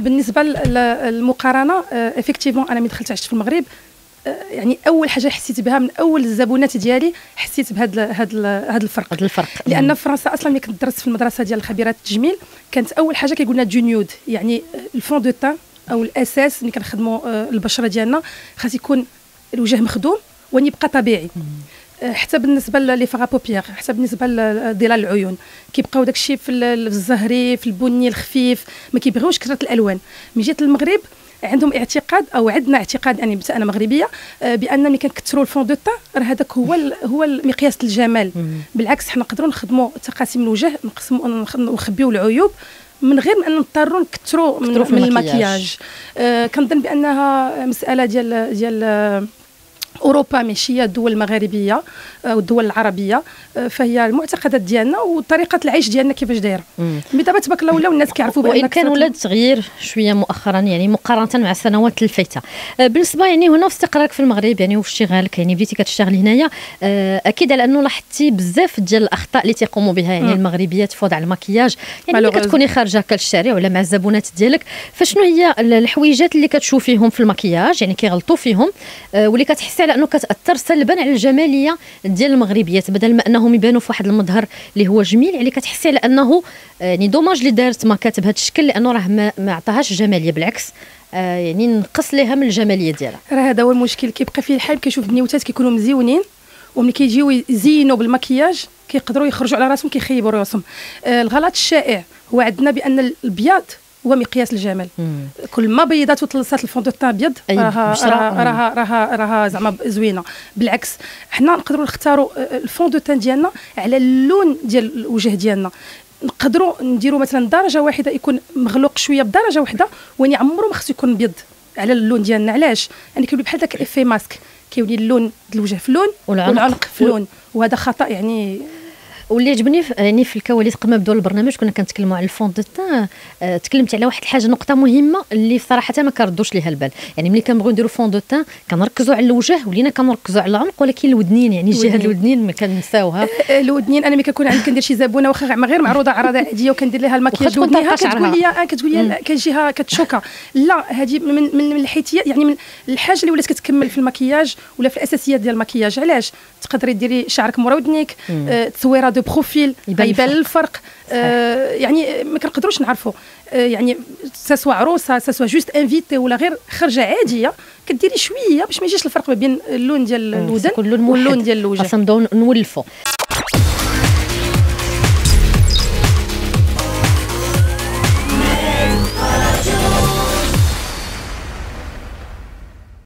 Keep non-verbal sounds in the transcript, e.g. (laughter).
بالنسبة للمقارنه effectivement أنا ملي دخلت عشت في المغرب يعني أول حاجة حسيت بها من أول الزبونات ديالي حسيت بهذا هذا هذا الفرق. هذا الفرق. لأن في فرنسا أصلا ملي كنت درست في المدرسة ديال خبيرات التجميل كانت أول حاجة كيقول لنا ni nude يعني ال fond de teint أو الاساس اللي كنخدموا البشرة ديالنا خاص يكون الوجه مخدوم وأن يبقى طبيعي. حتى بالنسبة لي paupières حتى بالنسبة لظلال العيون. كيبقاو داكشي في الزهري في البني الخفيف ما كيبغيوش كثرة الألوان. من جهة المغرب عندهم اعتقاد أو عندنا اعتقاد يعني أنا مغربية آه، بأن ملي كنكثروا الفون دو تا راه هذاك هو هو مقياس الجمال. بالعكس حنا نقدروا نخدموا تقاسيم الوجه نقسموا نخبيو العيوب من غير ما نضطروا نكثروا من, من المكياج. آه كنظن بأنها مسألة ديال ديال أوروبا ماشي هي الدول المغاربية أو الدول العربية آه، فهي المعتقدات ديالنا وطريقة العيش ديالنا كيفاش دايرة. مي دابا تبارك الله ولاو الناس كيعرفوا وإن كان ولا تغيير شوية مؤخرا يعني مقارنة مع السنوات الفايتة. آه، بالنسبة يعني هنا في استقرارك في المغرب يعني وفي اشتغالك يعني بديتي كتشتغلي هنايا آه، أكيد على أنه لاحظتي بزاف ديال الأخطاء اللي تيقوموا بها يعني المغربيات في وضع المكياج. يعني ملي كتكوني خارجة هكا للشارع ولا مع الزبونات ديالك فشنو هي الحويجات اللي كتشوفيهم في المكياج؟ يعني كيغلطوا فيهم واللي كتحسي على انه كتاثر سلبا على الجمالية ديال المغربيات بدل ما أنهم يبانوا في واحد المظهر اللي هو جميل يعني كتحسي على أنه يعني dommage اللي دارت ماكات بهذا الشكل لأنه راه ما, ما عطاهاش جمالية بالعكس آه يعني نقص لها من الجمالية ديالها. راه هذا هو المشكل كيبقى فيه الحال كيشوف البنيوتات كيكونوا مزيونين وملي كيجيو يزينوا بالمكياج كيقدروا يخرجوا على راسهم كيخيبوا راسهم. آه الغلط الشائع هو عندنا بأن البياض هو مقياس الجمال. مم. كل ما بيضات وطلصات ال fond de teint ابيض راها راها راها راها زعما زوينة. بالعكس حنا نقدروا نختاروا ال fond de teint ديالنا على اللون ديال الوجه ديالنا. نقدروا نديروا مثلا درجة واحدة يكون مغلوق شوية بدرجة واحدة وين عمره ما خصو يكون ابيض على اللون ديالنا علاش؟ يعني كيولي بحال داك effet masque كيولي اللون الوجه في لون والعنق في لون. وهذا خطأ يعني واللي عجبني يعني في الكواليس قبل ما نبداو البرنامج كنا كنتكلموا على ال fond de teint آه تكلمت على واحد الحاجة نقطة مهمة اللي صراحة ما كنردوش ليها البال. يعني ملي كنبغيو نديروا fond de teint كنركزوا على الوجه ولينا كنركزوا على العنق ولكن الودنين يعني الجهه الودنين. ما كنساوها. آه، (laughs) آه، الودنين أنا ملي كنكون عندي كندير شي زبونه واخا غير معروضة عراضه عاديه وكندير لها المكياج ودنيها كتقول لي آه، كتقول لي كتجيها كتشوكا لا هذه من من الحيتيات يعني من الحاجة اللي ولات كتكمل في المكياج ولا في الاساسيات ديال المكياج علاش؟ تقدري ديري شعرك مورا ودنيك تصويرة de profil يبان الفرق. آه يعني ما كنقدروش نعرفوا آه يعني ça soit عروسة ça soit juste invitée ولا غير خرجة عادية كديري شوية باش ما يجيش الفرق ما بين اللون ديال الودن واللون ديال الوجه. خاصنا نبداو نولفوا